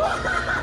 Ha ha ha!